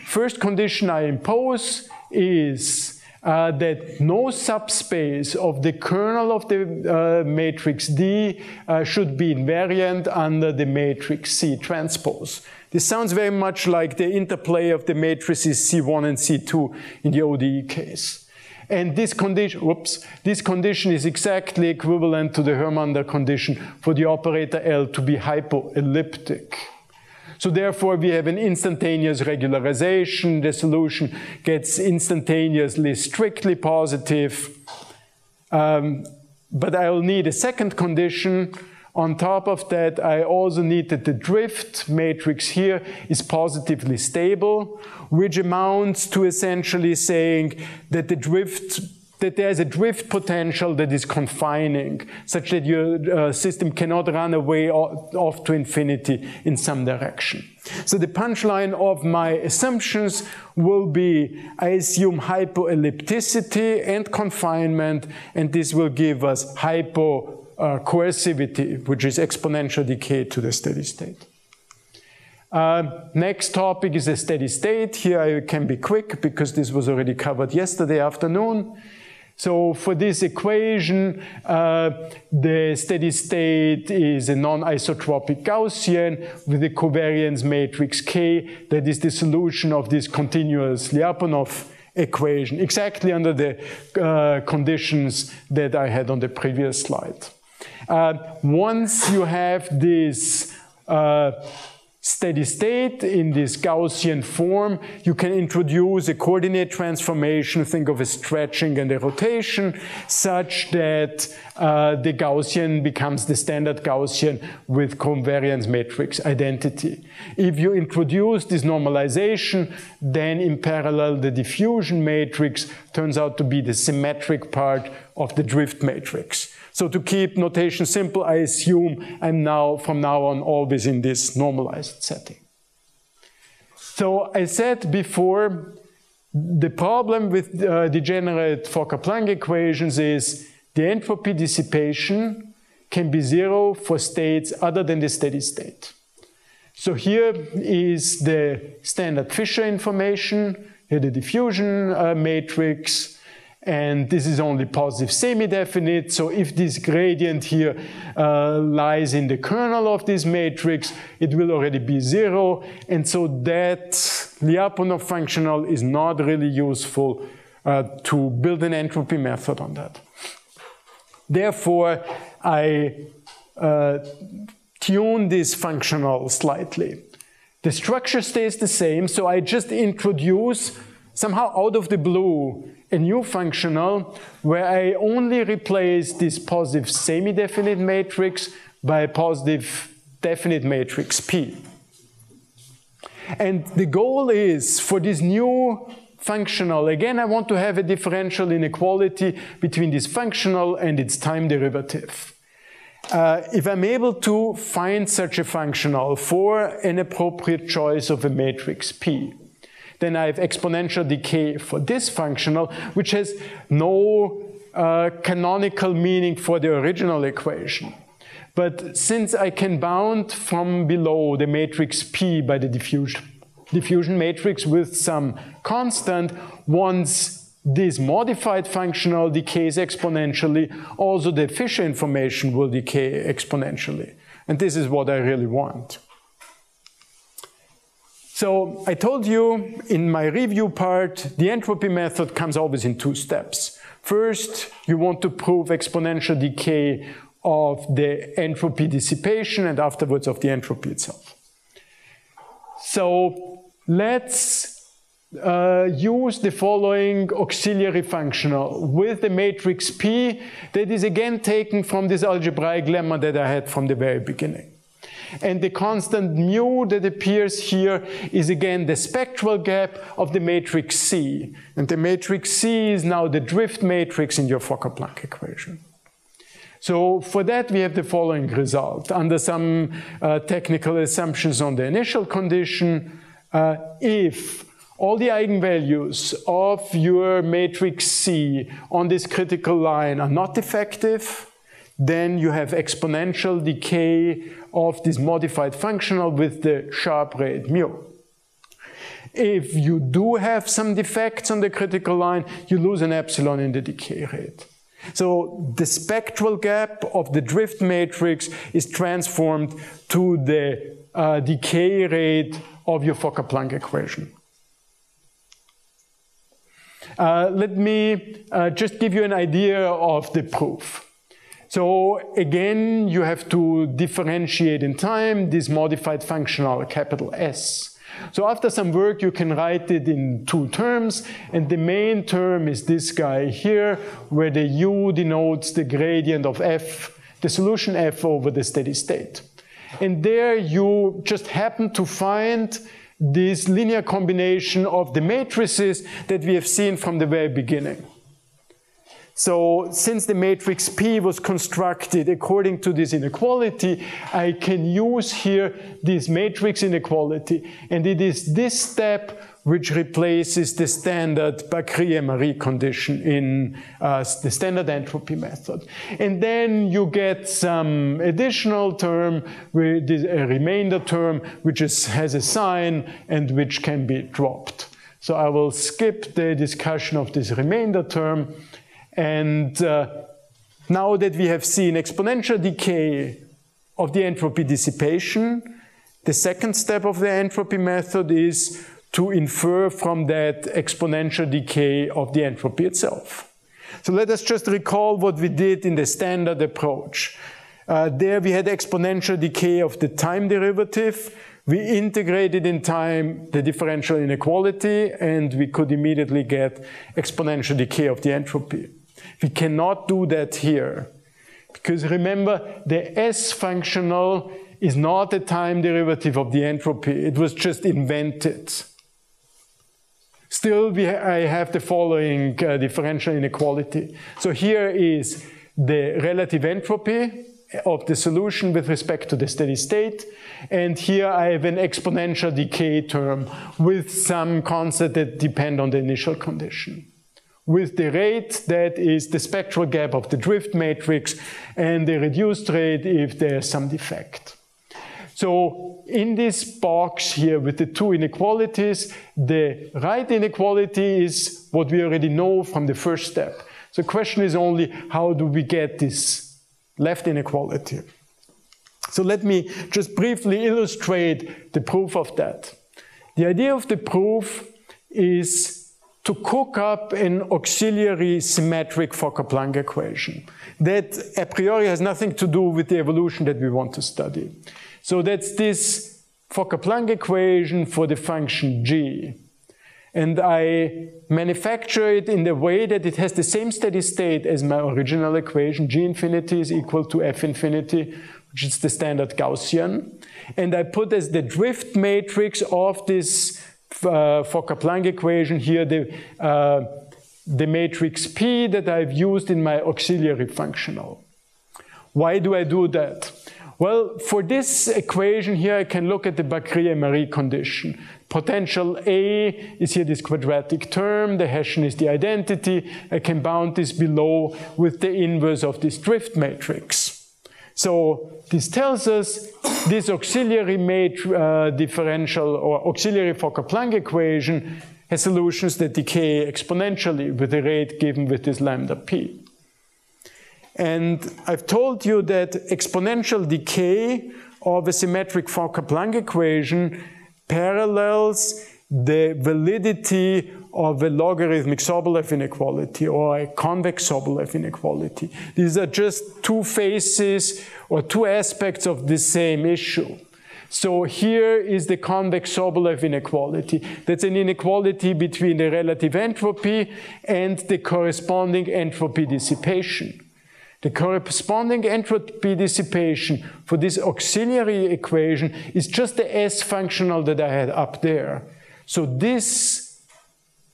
First condition I impose is uh, that no subspace of the kernel of the uh, matrix D uh, should be invariant under the matrix C transpose. This sounds very much like the interplay of the matrices C1 and C2 in the ODE case. And this condition, whoops, this condition is exactly equivalent to the Hörmander condition for the operator L to be hypoelliptic. So therefore, we have an instantaneous regularization. The solution gets instantaneously strictly positive. Um, but I'll need a second condition on top of that, I also need that the drift matrix here is positively stable, which amounts to essentially saying that the drift that there's a drift potential that is confining, such that your uh, system cannot run away off to infinity in some direction. So the punchline of my assumptions will be, I assume hypoellipticity and confinement, and this will give us hypo uh, coercivity, which is exponential decay to the steady state. Uh, next topic is a steady state. Here I can be quick because this was already covered yesterday afternoon. So for this equation, uh, the steady state is a non-isotropic Gaussian with a covariance matrix K that is the solution of this continuous Lyapunov equation, exactly under the uh, conditions that I had on the previous slide. Uh, once you have this uh, steady state in this Gaussian form, you can introduce a coordinate transformation, think of a stretching and a rotation, such that uh, the Gaussian becomes the standard Gaussian with covariance matrix identity. If you introduce this normalization, then in parallel the diffusion matrix turns out to be the symmetric part of the drift matrix. So to keep notation simple, I assume I'm now, from now on, always in this normalized setting. So I said before, the problem with uh, degenerate Fokker-Planck equations is the entropy dissipation can be zero for states other than the steady state. So here is the standard Fisher information, here the diffusion uh, matrix, and this is only positive semi-definite. So if this gradient here uh, lies in the kernel of this matrix, it will already be zero. And so that Lyapunov functional is not really useful uh, to build an entropy method on that. Therefore, I uh, tune this functional slightly. The structure stays the same, so I just introduce somehow out of the blue a new functional where I only replace this positive semi-definite matrix by a positive definite matrix P. And the goal is for this new functional, again, I want to have a differential inequality between this functional and its time derivative. Uh, if I'm able to find such a functional for an appropriate choice of a matrix P, then I have exponential decay for this functional, which has no uh, canonical meaning for the original equation. But since I can bound from below the matrix P by the diffusion, diffusion matrix with some constant, once this modified functional decays exponentially, also the Fisher information will decay exponentially. And this is what I really want. So I told you in my review part, the entropy method comes always in two steps. First, you want to prove exponential decay of the entropy dissipation and afterwards of the entropy itself. So let's uh, use the following auxiliary functional with the matrix P that is again taken from this algebraic lemma that I had from the very beginning. And the constant mu that appears here is again the spectral gap of the matrix C. And the matrix C is now the drift matrix in your Fokker-Planck equation. So for that, we have the following result. Under some uh, technical assumptions on the initial condition, uh, if all the eigenvalues of your matrix C on this critical line are not effective, then you have exponential decay of this modified functional with the sharp rate mu. If you do have some defects on the critical line, you lose an epsilon in the decay rate. So the spectral gap of the drift matrix is transformed to the uh, decay rate of your Fokker-Planck equation. Uh, let me uh, just give you an idea of the proof. So again, you have to differentiate in time this modified functional capital S. So after some work, you can write it in two terms, and the main term is this guy here, where the u denotes the gradient of f, the solution f over the steady state. And there you just happen to find this linear combination of the matrices that we have seen from the very beginning. So since the matrix P was constructed according to this inequality, I can use here this matrix inequality. And it is this step which replaces the standard Bakry-Émery condition in uh, the standard entropy method. And then you get some additional term, with a remainder term, which is, has a sign and which can be dropped. So I will skip the discussion of this remainder term and uh, now that we have seen exponential decay of the entropy dissipation, the second step of the entropy method is to infer from that exponential decay of the entropy itself. So let us just recall what we did in the standard approach. Uh, there we had exponential decay of the time derivative, We integrated in time the differential inequality and we could immediately get exponential decay of the entropy. We cannot do that here. Because remember, the S functional is not a time derivative of the entropy. It was just invented. Still, we, I have the following uh, differential inequality. So here is the relative entropy of the solution with respect to the steady state. And here I have an exponential decay term with some constant that depend on the initial condition. With the rate that is the spectral gap of the drift matrix and the reduced rate if there's some defect. So in this box here with the two inequalities, the right inequality is what we already know from the first step. So the question is only how do we get this left inequality? So let me just briefly illustrate the proof of that. The idea of the proof is to cook up an auxiliary symmetric Fokker-Planck equation that a priori has nothing to do with the evolution that we want to study. So that's this Fokker-Planck equation for the function g. And I manufacture it in the way that it has the same steady state as my original equation. g infinity is equal to f infinity, which is the standard Gaussian. And I put as the drift matrix of this uh, Fokker-Planck equation here the, uh, the matrix P that I've used in my auxiliary functional. Why do I do that? Well, for this equation here, I can look at the Bakry-Émery condition. Potential A is here this quadratic term, the Hessian is the identity. I can bound this below with the inverse of this drift matrix. So this tells us this auxiliary uh, differential or auxiliary Fokker-Planck equation has solutions that decay exponentially with the rate given with this lambda p. And I've told you that exponential decay of a symmetric Fokker-Planck equation parallels the validity of a logarithmic Sobolev inequality or a convex Sobolev inequality. These are just two faces or two aspects of the same issue. So here is the convex Sobolev inequality. That's an inequality between the relative entropy and the corresponding entropy dissipation. The corresponding entropy dissipation for this auxiliary equation is just the S functional that I had up there. So this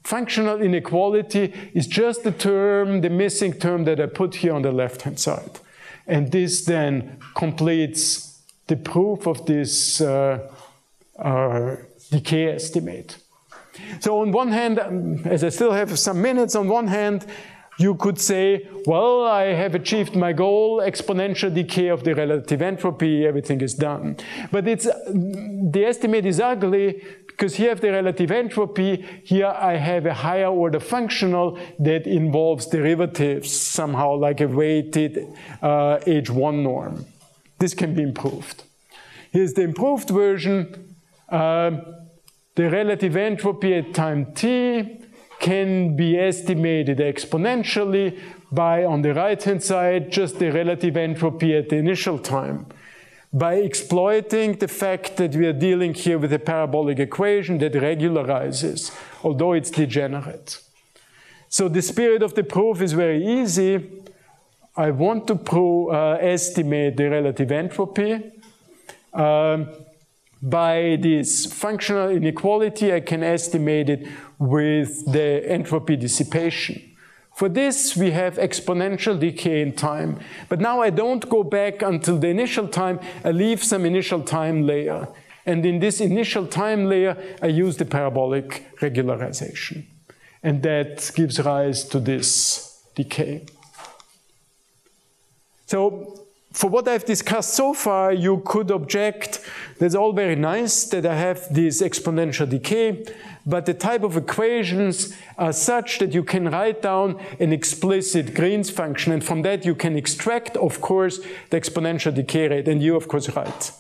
functional inequality is just the term, the missing term that I put here on the left-hand side. And this then completes the proof of this uh, uh, decay estimate. So on one hand, um, as I still have some minutes, on one hand, you could say, well, I have achieved my goal, exponential decay of the relative entropy, everything is done. But it's, the estimate is ugly because here I have the relative entropy, here I have a higher order functional that involves derivatives, somehow like a weighted uh, H1 norm. This can be improved. Here's the improved version. Uh, the relative entropy at time t can be estimated exponentially by, on the right-hand side, just the relative entropy at the initial time. By exploiting the fact that we are dealing here with a parabolic equation that regularizes, although it's degenerate. So the spirit of the proof is very easy. I want to prove, uh, estimate the relative entropy. Um, by this functional inequality, I can estimate it with the entropy dissipation. For this, we have exponential decay in time. But now I don't go back until the initial time, I leave some initial time layer. And in this initial time layer, I use the parabolic regularization. And that gives rise to this decay. So for what I've discussed so far, you could object, that's all very nice that I have this exponential decay, but the type of equations are such that you can write down an explicit Green's function, and from that you can extract, of course, the exponential decay rate, and you, of course, write.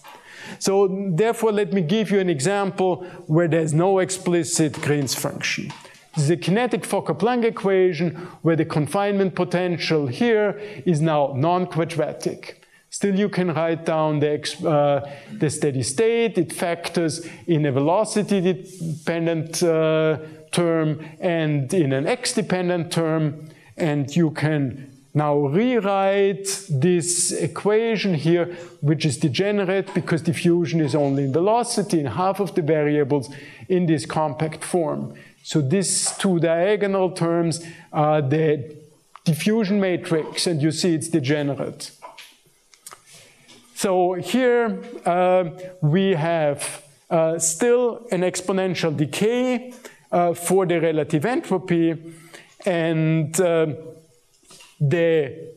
So therefore, let me give you an example where there's no explicit Green's function. This is a kinetic Fokker-Planck equation where the confinement potential here is now non-quadratic. Still, you can write down the, uh, the steady state. It factors in a velocity-dependent uh, term and in an x-dependent term. And you can now rewrite this equation here, which is degenerate because diffusion is only in velocity in half of the variables in this compact form. So these two diagonal terms are the diffusion matrix, and you see it's degenerate. So here uh, we have uh, still an exponential decay uh, for the relative entropy, and uh, the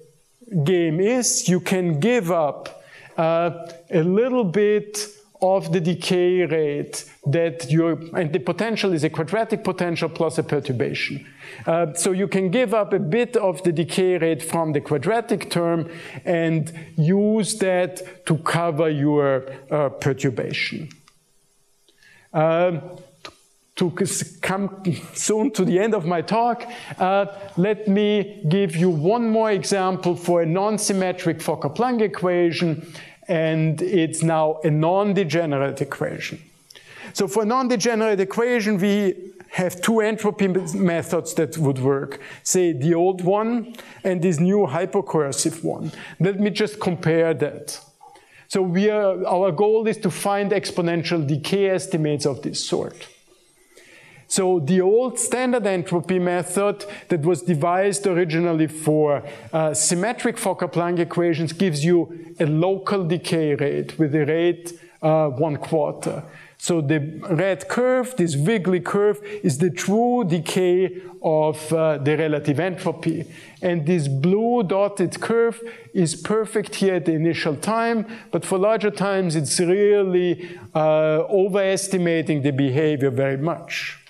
game is you can give up uh, a little bit of the decay rate that your, and the potential is a quadratic potential plus a perturbation. Uh, so you can give up a bit of the decay rate from the quadratic term and use that to cover your uh, perturbation. Um, to come soon to the end of my talk, uh, let me give you one more example for a non-symmetric Fokker-Planck equation and it's now a non-degenerate equation. So for non-degenerate equation, we have two entropy methods that would work. Say the old one and this new hypocoercive one. Let me just compare that. So we are, our goal is to find exponential decay estimates of this sort. So the old standard entropy method that was devised originally for uh, symmetric Fokker-Planck equations gives you a local decay rate with a rate uh, one quarter. So the red curve, this wiggly curve, is the true decay of uh, the relative entropy. And this blue dotted curve is perfect here at the initial time, but for larger times it's really uh, overestimating the behavior very much.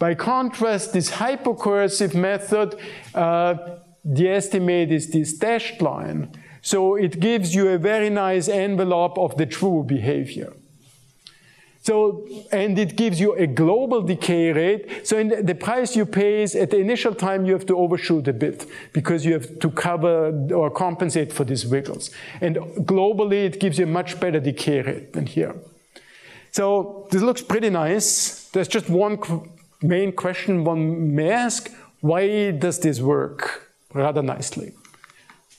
By contrast, this hypocoercive method, uh, the estimate is this dashed line. So it gives you a very nice envelope of the true behavior. So, and it gives you a global decay rate. So the, the, price you pay is at the initial time you have to overshoot a bit because you have to cover or compensate for these wiggles. And globally it gives you a much better decay rate than here. So this looks pretty nice. There's just one main question one may ask, why does this work rather nicely?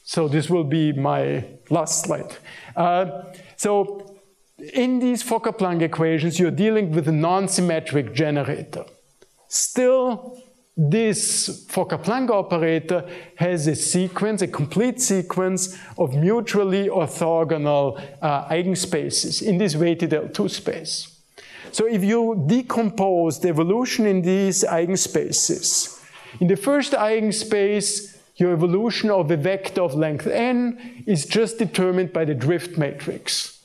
So this will be my last slide. Uh, so in these Fokker-Planck equations, you're dealing with a non-symmetric generator. Still, this Fokker-Planck operator has a sequence, a complete sequence of mutually orthogonal uh, eigenspaces in this weighted L2 space. So if you decompose the evolution in these eigenspaces, in the first eigenspace, your evolution of a vector of length n is just determined by the drift matrix.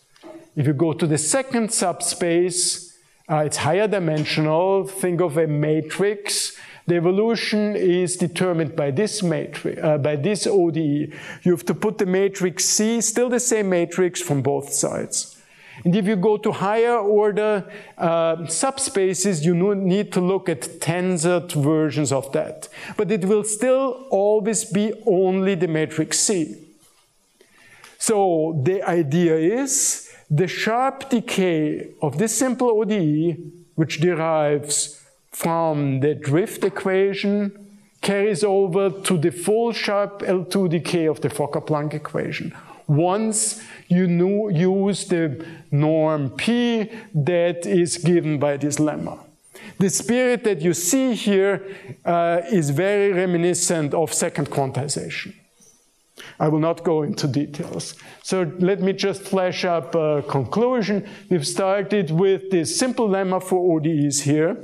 If you go to the second subspace, uh, it's higher dimensional. Think of a matrix. The evolution is determined by this matrix, uh, by this ODE. You have to put the matrix C, still the same matrix from both sides. And if you go to higher order uh, subspaces, you need to look at tensored versions of that. But it will still always be only the matrix C. So the idea is the sharp decay of this simple ODE, which derives from the drift equation, carries over to the full sharp L2 decay of the Fokker-Planck equation once you use the norm P that is given by this lemma. The spirit that you see here uh, is very reminiscent of second quantization. I will not go into details. So let me just flash up a conclusion. We've started with this simple lemma for ODEs here.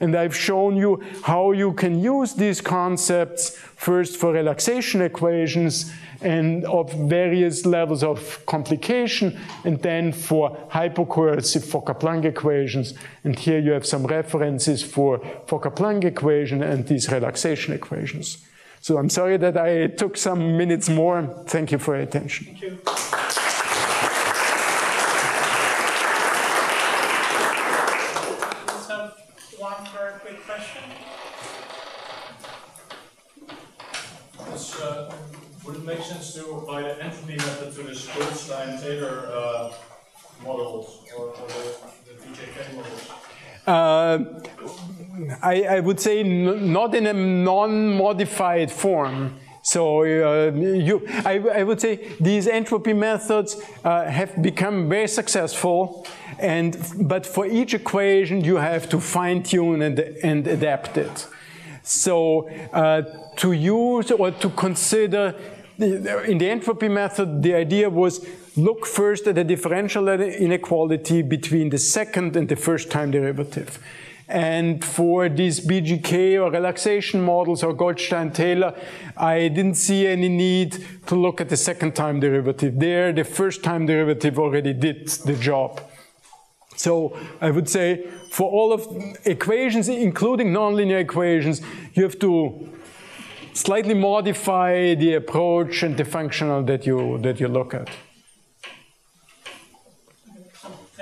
And I've shown you how you can use these concepts first for relaxation equations and of various levels of complication, and then for hypocoercive Fokker-Planck equations. And here you have some references for Fokker-Planck equation and these relaxation equations. So I'm sorry that I took some minutes more. Thank you for your attention. Thank you. Would it make sense to apply the entropy method to this Goldstein-Taylor uh, models or, or the, the models? Uh, I, I would say not in a non-modified form. So uh, you, I, I would say these entropy methods uh, have become very successful, and but for each equation you have to fine-tune and, and adapt it. So uh, to use or to consider in the entropy method, the idea was look first at the differential inequality between the second and the first time derivative. And for these BGK or relaxation models or Goldstein-Taylor, I didn't see any need to look at the second time derivative. There, the first time derivative already did the job. So I would say for all of equations, including nonlinear equations, you have to slightly modify the approach and the functional that you that you look at.